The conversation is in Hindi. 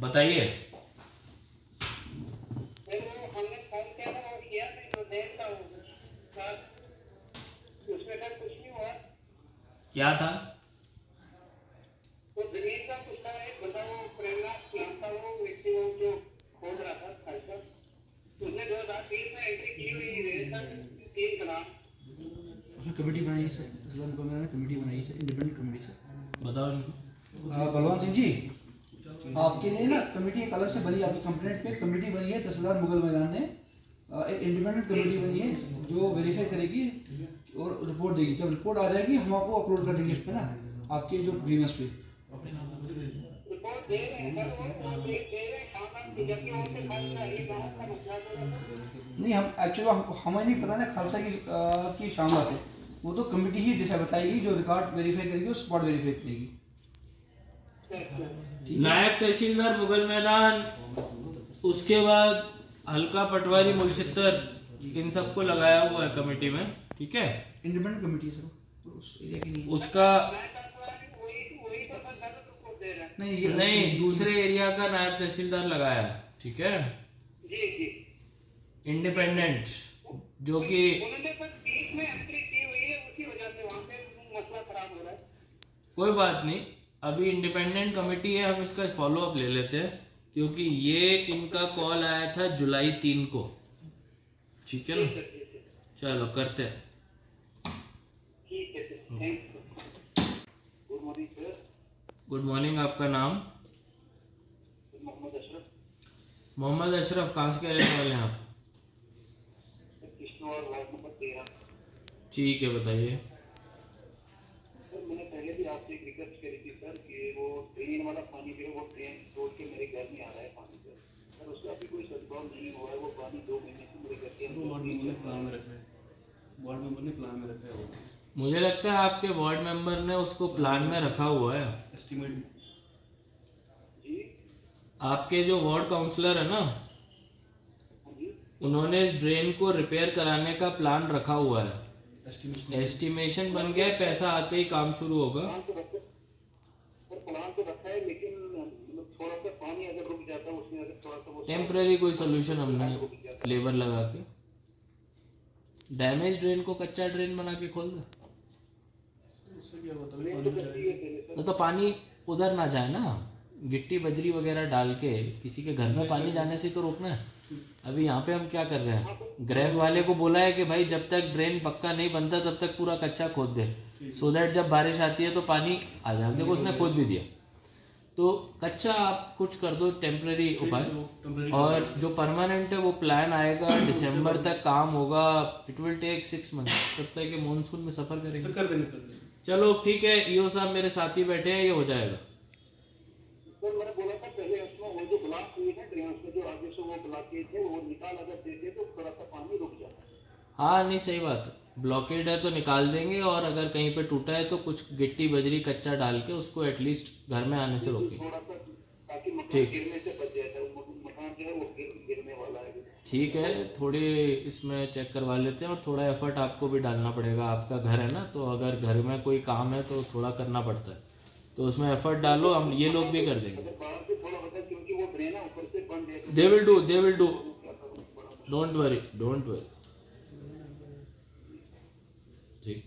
बताइए किया था तो हो हुआ क्या था? तो ज़मीन का कुछ था एक बंदा वो प्रेरणा नाम था वो व्यक्ति वो जो खोद रहा था खासकर उसने दो हज़ार तीन में एंट्री की हुई है तीन का उसने कमेटी बनाई सर ने कमेटी बनाई सर इंडिपेंडेंट कमेटी सर। बताओ। बलवान सिंह जी। आपके लिए ना कमेटी एक अलग से बनी आपकी कंप्लेंट पे कमेटी बनी है तहसीलदार मुगल मैदान ने। एक इंडिपेंडेंट कमेटी बनी है जो वेरीफाई करेगी और रिपोर्ट देगी। जब रिपोर्ट आ जाएगी हम आपको अपलोड कर देंगे इस पे ना आपके जो ग्रीवेंस पे। नहीं हम एक्चुअली हम हमें नहीं पता ना खालसा की आ, की शाम है। वो तो कमेटी ही डिसाइड बताएगी जो रिकॉर्ड वेरीफाई करेगी और स्पॉट वेरीफाई करेगी। नायब तहसीलदार मुगल मैदान उसके बाद हल्का पटवारी मुलचित्तर इन सबको लगाया हुआ है कमेटी में ठीक है? इंडिपेंडेंट कमेटी सर तो उस। उसका नहीं ये नहीं दूसरे एरिया का नायब तहसीलदार लगाया ठीक है? जी जी। इंडिपेंडेंट जो कि उन्होंने सर बीच में एंट्री की हुई है उसी वजह से वहाँ पे मसला खराब हो रहा है। कोई बात नहीं। अभी इंडिपेंडेंट कमेटी है हम इसका फॉलो अप ले लेते हैं क्योंकि ये इनका कॉल आया था जुलाई तीन को। ठीक है ना? चलो करते हैं। गुड मॉर्निंग आपका नाम? मोहम्मद अशरफ मोहम्मद अशरफ कहाँ से रहने वाले हैं आप? ठीक है बताइए। मैंने पहले भी आपसे एक रिक्वेस्ट करी थी सर कि वो ड्रेन वाला पानी जो है वो ड्रेन तोड़ के मेरे घर में आ रहा है पानी सर सर उसका अभी कोई सदभाव नहीं हुआ है वो पानी दो महीने से मेरे घर के वार्ड मेंबर ने प्लान में रखा है। वार्ड मेंबर ने प्लान में रखा है वो। मुझे लगता है आपके वार्ड मेंबर ने उसको प्लान में रखा हुआ है। एस्टिमेट जी। आपके जो वार्ड काउंसलर है ना हाँ उन्होंने इस ड्रेन को रिपेयर कराने का प्लान रखा हुआ है। एस्टिमेशन बन गया है, पैसा आते ही काम शुरू होगा। प्लान तो रखा। सर प्लान तो रखा है लेकिन मतलब थोड़ा सा पानी अगर रुक जाता है उसमें अगर थोड़ा सा वो टेम्पररी कोई सोल्यूशन हमने लेबर लगा के। डैमेज ड्रेन को कच्चा ड्रेन बना के खोल दे। तो तो, तो पानी उधर ना जाए ना। गिट्टी बजरी वगैरह डाल के किसी के घर में पानी जाने से तो रोकना है। अभी यहाँ पे हम क्या कर रहे हैं? ग्रेव वाले को बोला है कि भाई जब तक ड्रेन पक्का नहीं बनता तब तक पूरा कच्चा खोद दे। सो दैट जब बारिश आती है तो पानी आ जाए। देखो उसने खोद भी दिया। तो कच्चा आप कुछ कर दो टेम्पररी उपाय। और जो परमानेंट है वो प्लान आएगा। दिसंबर तक काम होगा। It will take six month तब तक ये मानसून में सफ़र करेंगे। कर देंगे कर देंगे चलो ठीक है। ईओ साहब मेरे साथ ही बैठे हैं ये हो जाएगा। वो जो ब्लॉक हुए थे ड्रेन में जो आगे से वो ब्लॉक किए थे वो निकाल अगर देते तो थोड़ा सा पानी रुक जाता हाँ। नहीं सही बात है। ब्लॉकेड है तो निकाल देंगे और अगर कहीं पे टूटा है तो कुछ गिट्टी बजरी कच्चा डाल के उसको एटलीस्ट घर में आने से रोकेंगे ठीक। तो ठीक है थोड़ी इसमें चेक करवा लेते हैं और थोड़ा एफर्ट आपको भी डालना पड़ेगा। आपका घर है ना तो अगर घर में कोई काम है तो थोड़ा करना पड़ता है। तो उसमें एफर्ट डालो हम ये लोग भी कर देंगे। they will do they will do don't worry don't worry ठीक